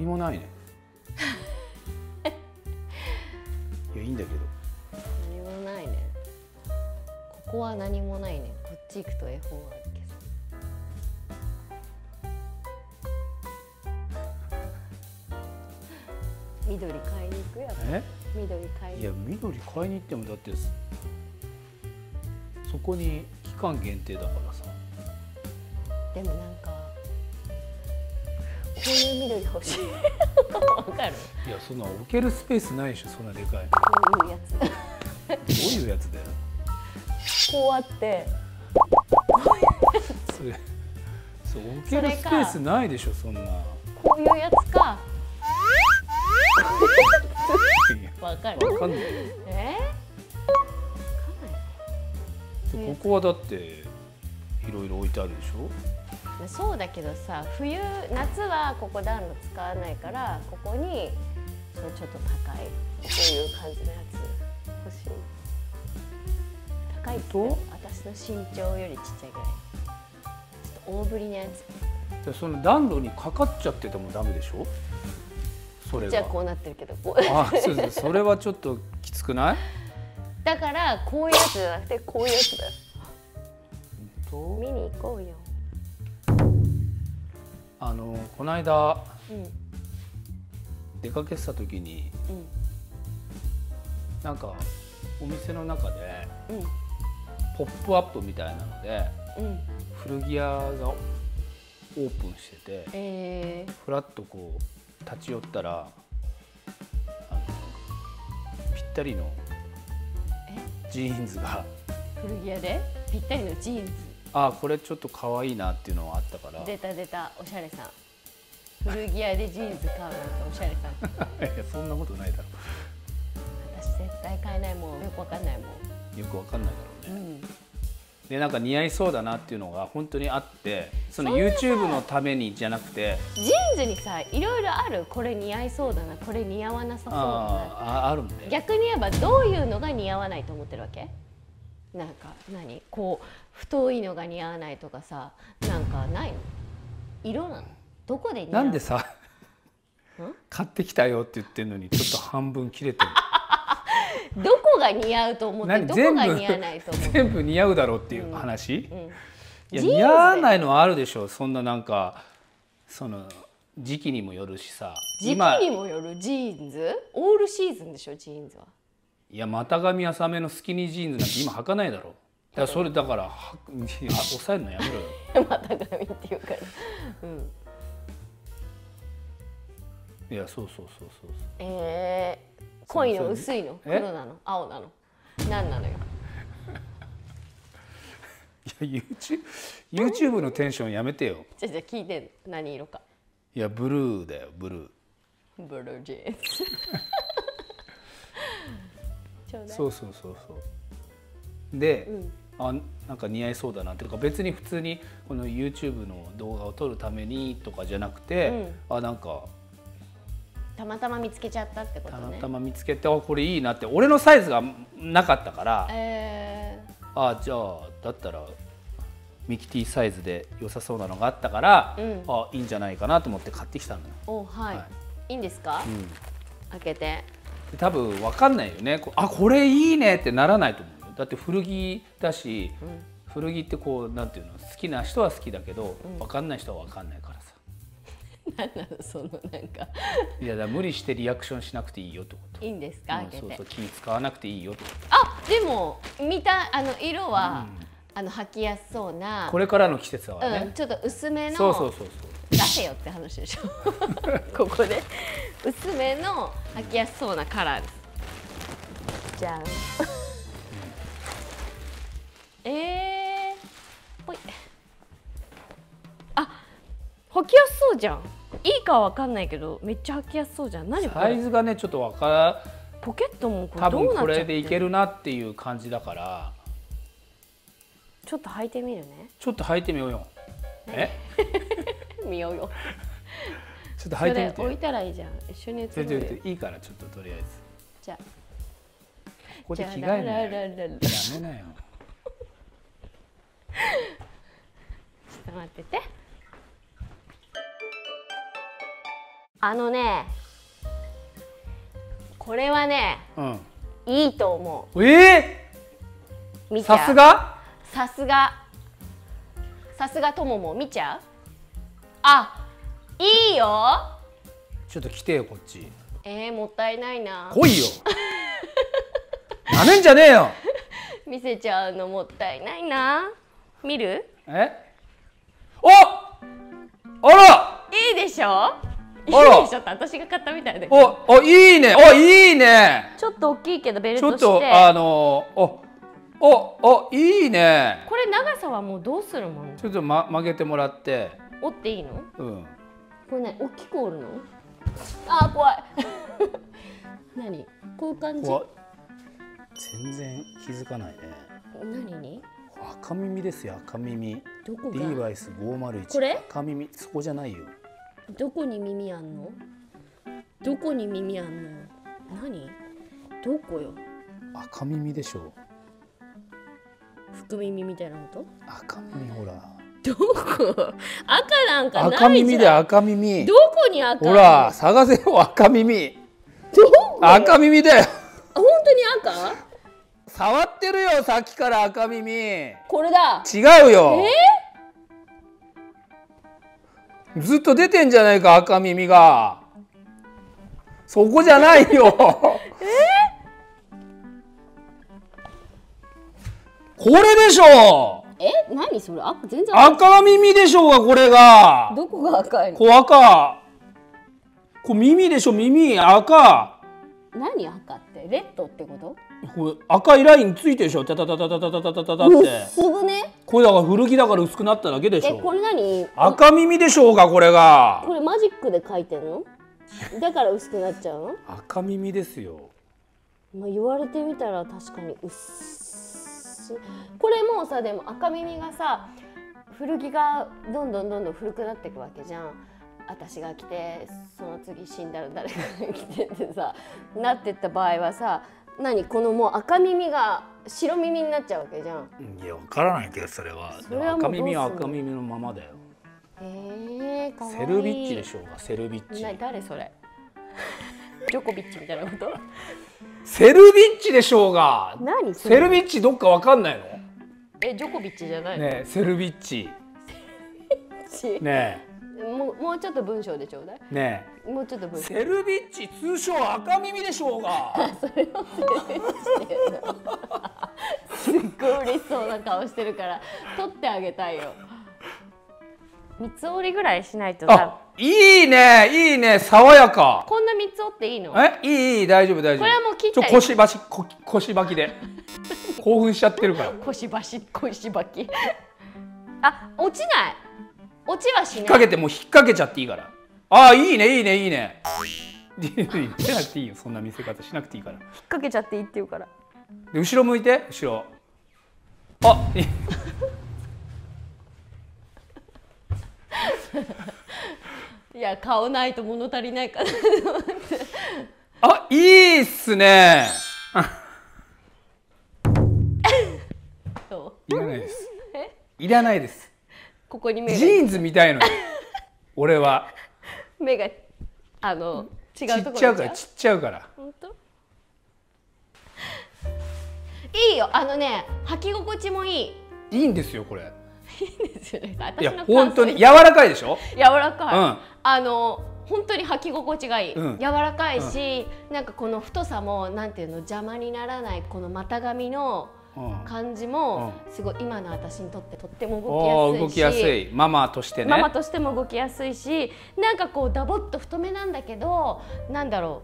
何もないね。いやいいんだけど。何もないね。ここは何もないね。こっち行くと絵本あるけど。緑買いに行くやっぱえ？緑買いに。いや緑買いに行ってもだってそこに期間限定だからさ。でもなんかこういう緑欲しい。わかる？いやそんな置けるスペースないでしょそんなでかい こういうやつ？どういうやつだよこうあってそれそう置けるスペースないでしょそんな。こういうやつか。わかる？わかんない。よえここはだっていろいろ置いてあるでしょ？ー、そうだけどさ冬夏はここ暖炉使わないからここにそのちょっと高いこういう感じのやつ欲しい。高いって私の身長よりちっちゃいぐらい。ちょっと大ぶりなやつ。でその暖炉にかかっちゃっててもダメでしょ？それがじゃあこうなってるけど。こうあそうですそれはちょっときつくない？だからこういうやつじゃなくてこういうやつだ。よ本見に行こうよ。当あのこの間うん。出かけてた時にうん。なんかお店の中でうん。ポップアップみたいなのでうん。古着屋がオープンしててえー、ふらっとこう立ち寄ったらあのぴったりのジーンズが。古着屋で？ぴったりのジーンズ？あこれちょっと可愛いなっていうのはあったから。出た出たおしゃれさん。古着屋でジーンズ買うなんておしゃれさん。いやそんなことないだろ私絶対買えないもん。よくわかんないもよくわかんないだろうね、ん、うん、でなんか似合いそうだなっていうのが本当にあってその YouTube のためにじゃなくて。ジーンズにさいろいろあるこれ似合いそうだなこれ似合わなさそうだな。あああるんで逆に言えばどういうのが似合わないと思ってるわけ？なんか何？こう太いのが似合わないとかさなんかないの？色なの？どこで似合う？なんでさ買ってきたよって言ってるのにちょっと半分切れてる どこが似合うと思って何？どこが似合わないと思って？全部似合うだろうっていう話、うんいやジーンズで似合わないのはあるでしょ。そんななんかその時期にもよるしさ。時期にもよる？ジーンズ？オールシーズンでしょジーンズはいや股上浅めのスキニージーンズなんて今履かないだろ。だからそれだからは抑えるのやめろよ。また髪っていうから。うん。いやそうそうそうそうえー、濃いの？薄いの？え？黒なの？青なの？何なのよ？いや YouTube, YouTube のテンションやめてよ。じゃあじゃあ聞いて何色か。いやブルーだよブルー。ブルージェインズ ちょうだい。そうそうそうそう。で、うん。あなんか似合いそうだなっていうか別に普通にこの YouTube の動画を撮るためにとかじゃなくて、あなんかたまたま見つけちゃったってことね。たまたま見つけてあこれいいなって俺のサイズがなかったからえあじゃあだったらミキティサイズで良さそうなのがあったから、うん。あいいんじゃないかなと思って買ってきたのよ、ー、おはい、、はい。いんですか、うん、開けて。で多分分かんないよね。こあこれいいねってならないと思うよ。だって古着だし、古着ってこうなんていうの好きな人は好きだけど、分かんない人は分かんないからさ。何なのそのなんか。いやだ無理してリアクションしなくていいよってこと。いいんですか？うんそうそう気使わなくていいよってこと。あでも見たあの色は、あの履きやすそうなこれからの季節はうん、ね、ちょっと薄めのそうそうそうそう出せよって話でしょ。ここで。薄めの履きやすそうなカラーです。じゃん。えー、ほい。あ履きやすそうじゃん。いいかは分かんないけどめっちゃ履きやすそうじゃん。何これ？サイズがねちょっとわからポケットもこれ多分どうなっちゃってこれでいけるなっていう感じだから。ちょっと履いてみるね。ちょっと履いてみようよ。え？見ようよ。ちょっとそ履いてみて。れ置いたらいいじゃん。一緒に写ろういいからちょっととりあえず。じゃあ。ここで着替えない。やめなよ。ちょっと待ってて。あのねこれはねうん。いいと思えー、う見ちゃう。さすが？さすが。さすがともも見ちゃう？あいいよ。ちょっと来てよこっち。えー、もったいないな。来いよ。なめんじゃねえよ。見せちゃうのもったいないな。見る？え？お！あら！いいでしょ？いいでしょ？って私が買ったみたいだけど。おおいいね。おいいね。ちょっと大きいけどベルちょっトしてとあのおおおいいね。これ長さはもうどうするもんちょっと、ま、曲げてもらって折っていいの？うん。これね大きく折るの？あー怖い。何？こういう感じわ全然気づかないね。何に？赤耳ですよ赤耳。どこリーがバイス501これ？赤耳。そこじゃないよ。どこに耳あんの？どこに耳あんの？何？どこよ？赤耳でしょ。福耳みたいなこと？赤耳ほらどこ？赤なんかないじゃん。赤耳で赤耳。どこに赤？ほら探せよ赤耳。どこ？赤耳だよ。あ本当に赤？触ってるよさっきから赤耳。違これだ。うよ。ずっと出てんじゃないか赤耳が。そこじゃないよ。これでしょえ何それ？赤全然。赤耳でしょうがこれが。どこが赤いの？こう赤。こう耳でしょ耳赤。何赤って？レッドってこと？これ赤いラインついてるでしょ。タタタタタタタタタってすぐねこれだから古着だから薄くなっただけでしえこょれ何赤耳でしょうがこれがこれマジックで描いてんのだから薄くなっちゃうの赤耳ですよまあ言われてみたら確かに薄いこれもうさでも赤耳がさ古着がどんどんどんどん古くなっていくわけじゃん。私が来てその次死んだら誰かが来てってさなってった場合はさ何このもう赤耳が白耳になっちゃうわけじゃん。いやわからないけどそれは。それは赤耳は赤耳のままだよ。えー、かわいい。セルビッチでしょうがセルビッチ。な誰それ？ジョコビッチみたいなこと？セルビッチでしょうが。何そセルビッチどっかわかんないの？えジョコビッチじゃないの、ねえセルビッチ。ちねもうもうちょっと文章でちょうだい。え。ねもうちょっと文章。えセルビッチ通称赤耳でしょうが。すっごい嬉しそうな顔してるから取ってあげたいよ三つ折りぐらいしないとさあいいねいいね爽やか。こんな三つ折っていいの？え？いいいい大丈夫大丈夫。これはもう切ったりちょ腰ばしこ腰ばきで。興奮しちゃってるから。腰ばし腰ばき。あ落ちない。落ちはし引っない掛けてもう引っ掛けちゃっていいから。あいいねいいねいいね。いいね見せ なくていいよ。そんな見せ方しなくていいから。引っ掛けちゃっていいって言うから。で後ろ向いて後ろ。あいい いや顔ないと物足りないから。あいいっすね。いらないです。え？いらないです。ここに目ジがーンズみたいのよ俺は。目があの違ちうところっちゃうからちっちゃうから。本当？いいよ。あのね履き心地もいい。いいんですよこれいいですよね。いや本当に柔やらかいでしょ？柔らかい、うん。あの本当に履き心地がいい、うん。柔らかいし、なんかこの太さもなんていうの邪魔にならないこの股上のうん。感じもすごい今の私にとってとっても動動きやすいし。きやすい。ママとしてね。ママとしても動きやすいしなんかこうダボっと太めなんだけどなんだろ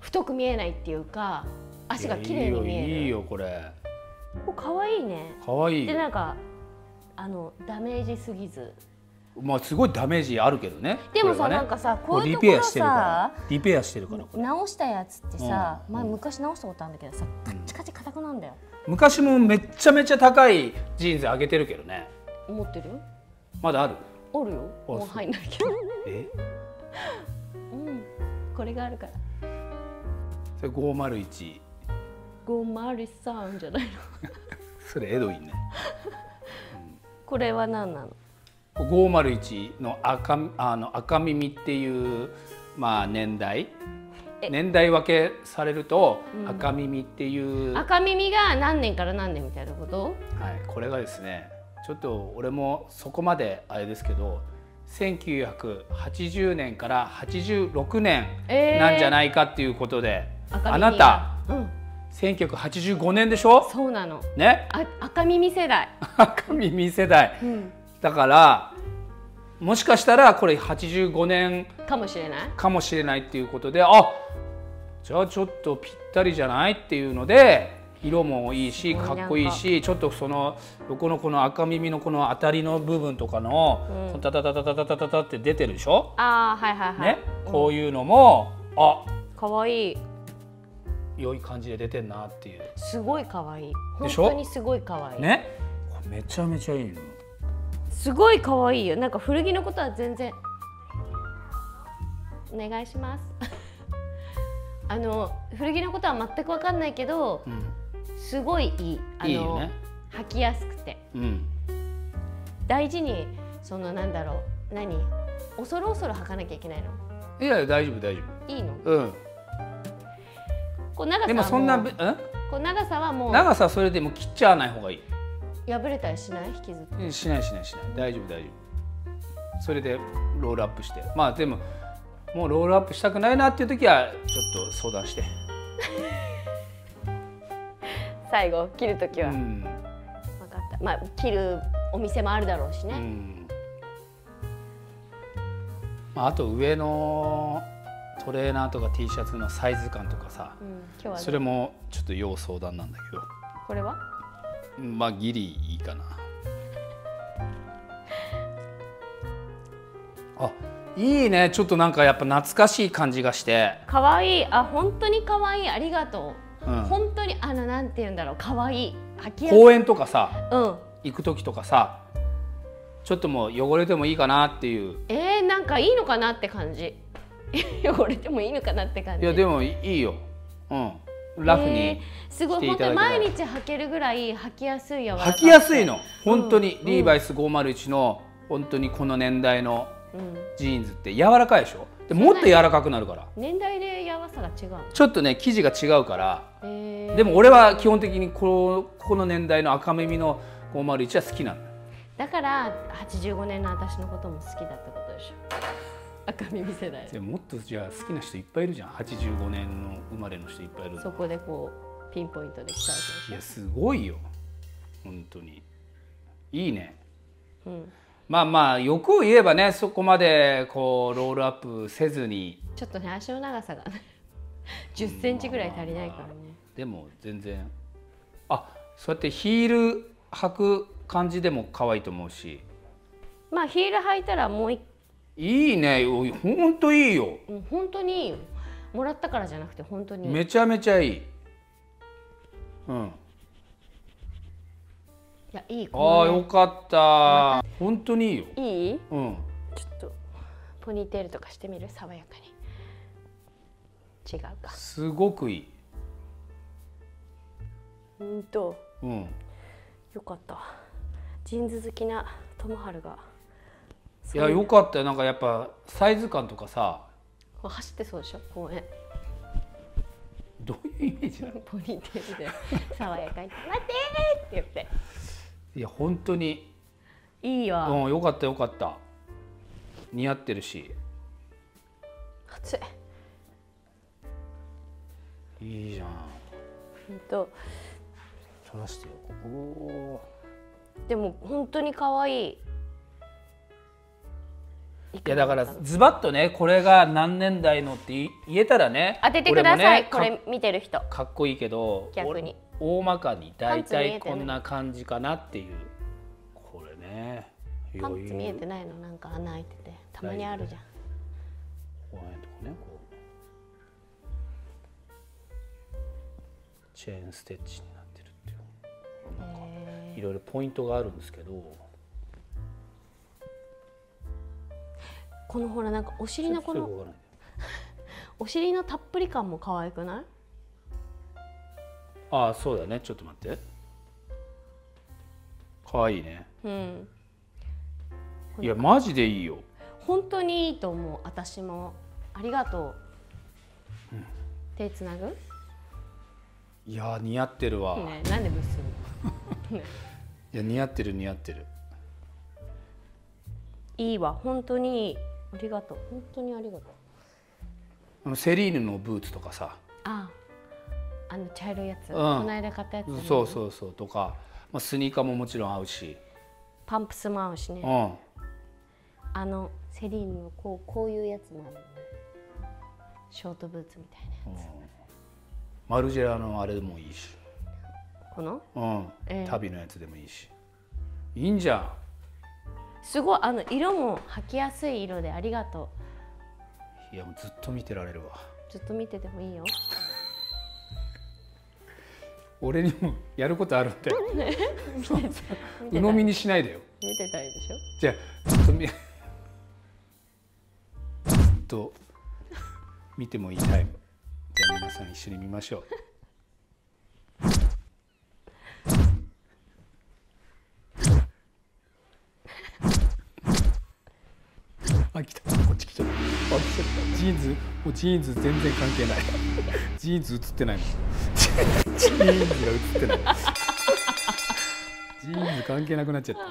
う太く見えないっていうか足が綺麗に見える。いやいいよこれ。お可愛いね。かわいい。でなんかあのダメージすぎず。まあすごいダメージあるけどね。でもさ、ね。なんかさここういうところれリペアしてるかさら。リペアしてるから直したやつってさ、うん。前昔直したことあるんだけどさカッチカチ硬くなんだよ、昔もめっちゃめちゃ高いジーンズ上げてるけどね。思ってる？よまだある？おるよ。あもう入んないけど。え？うん。これがあるから。それ501 503じゃないの。それエドウィンねこれは何なの？501の赤あの赤耳っていうまあ年代。え。年代分けされると赤耳っていう、はい、赤耳が何年から何年みたいなこと？これがですねちょっと俺もそこまであれですけど1980年から86年なんじゃないかっていうことで、赤耳あなた。うん1985年でしょ？そうなの、ね、あ赤耳世代。赤耳世代、うん、だからもしかしたらこれ85年かもしれない。かもしれないっていうことであじゃあちょっとぴったりじゃないっていうので色もいいしかっこいいしちょっとその横のこの赤耳のこの当たりの部分とかの、う、タタタタタタタって出てるでしょ？あはいはいはい、ね、こういうのも、あかわいい。良い感じで出てんなっていう。すごいかわい。い本当にすごいかわい。い、ねめちゃめちゃいいの。すごいかわいいよ。なんか古着のことは全然。お願いします。あの古着のことは全く分かんないけどうん。すごいいい。あのいいよね。履きやすくて。うん。大事にそのなんだろう。何？恐る恐る履かなきゃいけないの？いや大丈夫大丈いいの？夫うんこう長さでもはそんなんこう長さはもう長さはそれでも切っちゃわない方がいい。破れたりしない？引きずって。うんしないしないしない。大丈夫大丈夫。それでロールアップして。まあでももうロールアップしたくないなっていう時はちょっと相談して。最後切るときは、うん、分かった。まあ切るお店もあるだろうしうね、ん。まあ、あと上のトレーナーとか T シャツのサイズ感とかさうん今日はね。それもちょっと要相談なんだけど。これは？うんまあギリいいかな。あいいね。ちょっとなんかやっぱ懐かしい感じがして、かわい。いあ本当にかわい。いありがとう、うん、本当にあのなんて言うんだろう。かわい。い。公園とかさうん。行く時とかさちょっともう汚れてもいいかなっていう。えー、なんかいいのかなって感じ汚れてもいいのかなって感じ。いやでもいいよ、うん、ラフえ。にーすごい本当毎日履けるぐらい履きやすいよ履きやすいの。本当に、うんリーバイス501の本当にこの年代のうん、ジーンズって柔らかいでしょ？でもっと柔らかくなるから。年代でやわさが違うの？ちょっとね生地が違うから。え。ーでも俺は基本的にこのこの年代の赤耳の501は好きなのだから85年の私のことも好きだってことでしょ赤耳世代でももっとじゃあ好きな人いっぱいいるじゃん。85年の生まれの人いっぱいいるそこでこうピンポイントで来たわけいやすごいよ。本当に。いいね。ょ、うん、まあまあ欲を言えばねそこまでこうロールアップせずに。ちょっとね足の長さがね10センチぐらい足りないからね。でも全然。あそうやってヒール履く感じでも可愛いと思うし。まあヒール履いたらもう一いいね。ほんといいよ。うん本当にいいよ。もらったからじゃなくて本当にめちゃめちゃいい。うん。いやいいああよかった。本当にいいよ。いい？うん。ちょっとポニーテールとかしてみる？爽やかに。違うか。すごくいい。うんとうん。よかった。ジーンズ好きな友春がいやよかったよ。なんかやっぱサイズ感とかさ。走ってそうでしょ？公園。どういうイメージなの？ポニーテールで。爽やかに「待って!」って言って。いや本当に。いいわ、うんよかったよかった。似合ってるし。暑い。いいじゃん。うんと取らしてよでも本当に可愛いいいやだからズバッとねこれが何年代のって言言えたらね当ててください、ねれ見てる人。かかっこいいけど逆に。お大まかに大体こんな感じかなっていう。これねパンツ見えてないの？なんか穴開いてて。たまにあるじゃん。こういうとこねこう。チェーンステッチになってるっていう。へいろいろポイントがあるんですけどこのほらなんかお尻のこのお尻のたっぷり感も可愛くない？ああそうだね。ちょっと待って。かわいいね。うん。いやマジでいいよ。本当にいいと思う。私も。ありがとう、手つなぐ？いやー似合ってるわ、ねなんで結ぶいや似合ってる似合ってる。いいわ。本当にいいありがとう。本当にありがとう。あのセリーヌのブーツとかさ、ああ。の茶色いやつ、ん。この間買ったやつ、ね、そうそうそうとか、まあ、スニーカーももちろん合うし、パンプスも合うしね。うん、あのセリーヌのこうこういうやつもあるのね。ショートブーツみたいなやマルジェラのあれでもいいし、つこの？うん。ええ。旅のやつでもいいし。いいんじゃんすごいあの色も履きやすい色でありがといやもうずっと見てられるわ。うずっと見ててもいいよ。俺にもやることあるんでそうそう鵜呑みにしないでよ。見てたいでしょ？じゃあずっと見ずっと見てもいいタイム。じゃあ皆さん一緒に見ましょうあ来た。こっち来ちゃった。あ来ちゃった。ジーンズ？もうジーンズ全然関係ない。ジーンズ映ってないもん。ジーンズが映ってない。ジーンズ関係なくなっちゃった。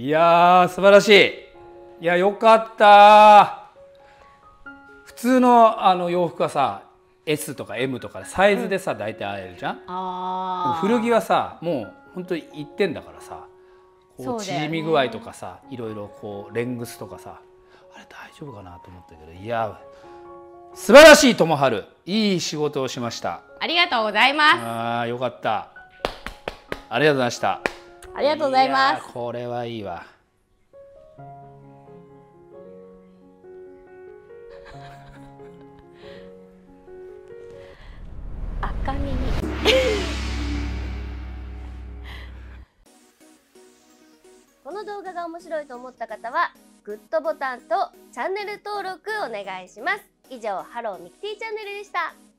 いやー素晴らしい。いやよかった。普通のあの洋服はさ S とか M とかサイズでさ、大体買えるじゃん？あ古着はさもう本当に一点だからさこそう縮み具合とかさ、いろいろこうレングスとかさあれ大丈夫かなと思ったけどいや素晴らしい友春。いい仕事をしました。ありがとうございます。あーよかった。ありがとうございました。ありがとうございまやーこれはいいわの動画が面白いと思った方はグッドボタンとチャンネル登録お願いします。以上ハローミキティチャンネルでした。